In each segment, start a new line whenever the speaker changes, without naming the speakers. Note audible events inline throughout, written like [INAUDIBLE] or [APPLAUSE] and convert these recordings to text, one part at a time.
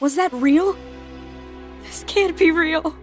Was that real? This can't be real.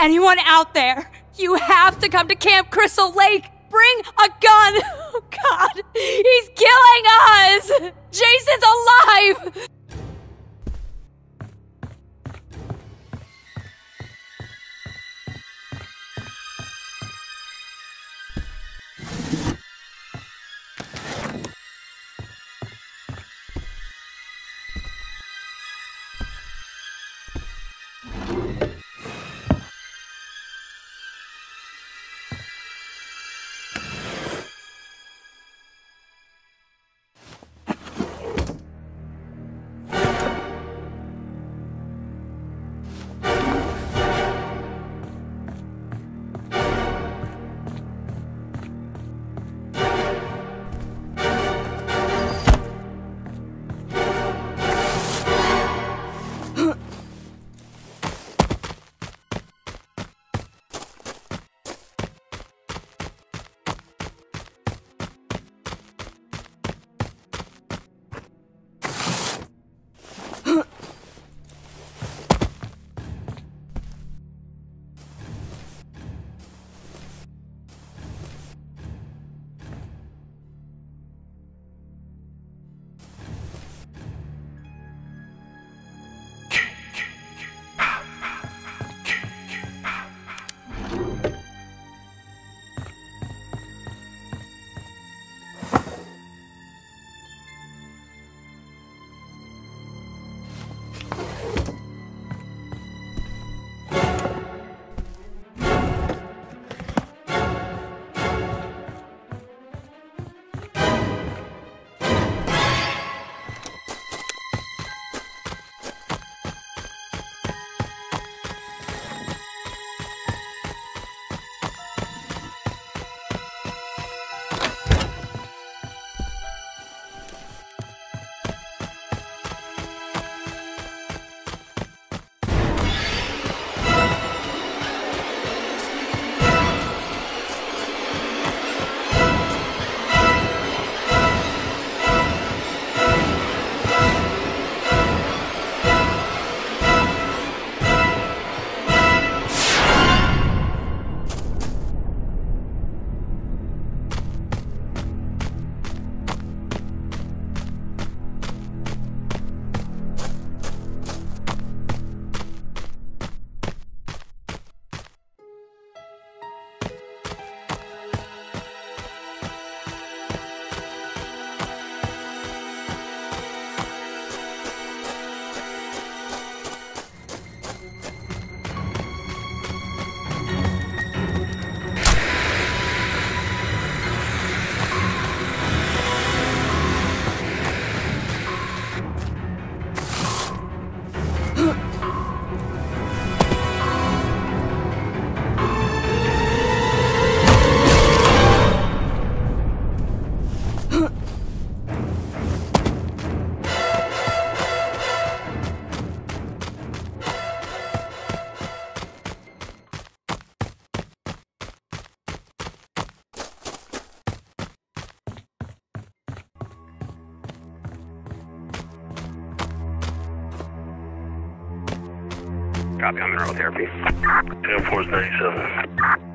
Anyone out there, you have to come to Camp Crystal Lake. Bring a gun. [LAUGHS] Oh, God, he's killing us. Jason's alive.
Copy on mineral therapy.
Air Force 97.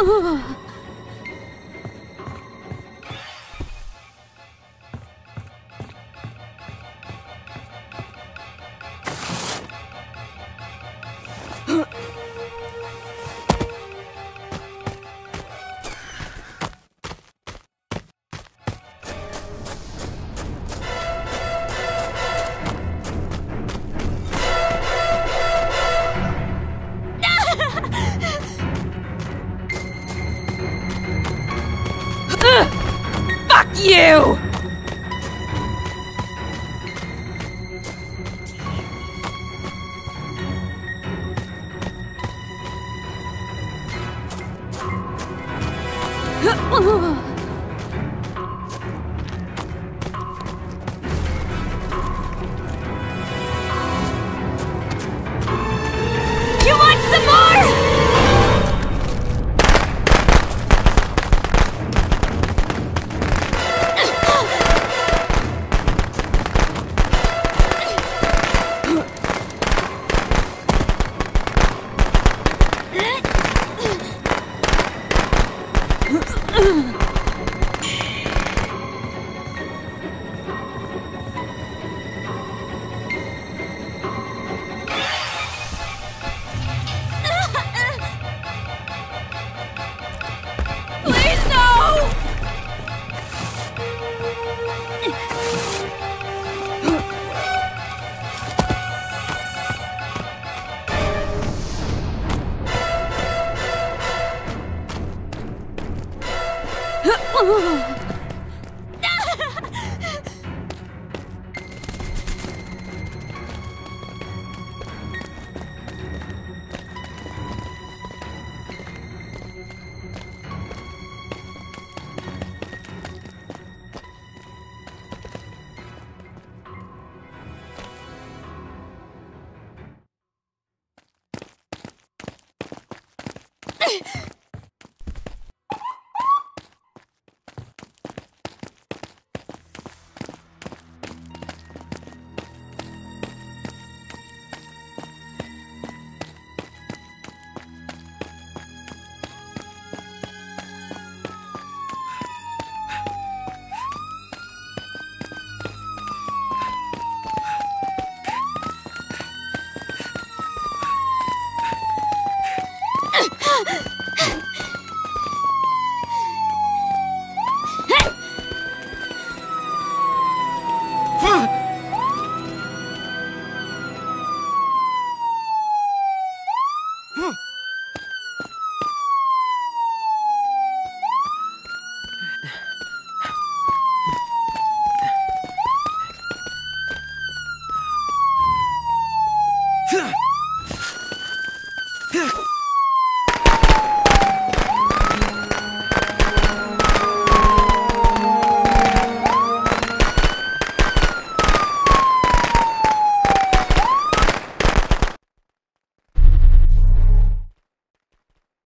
Want no!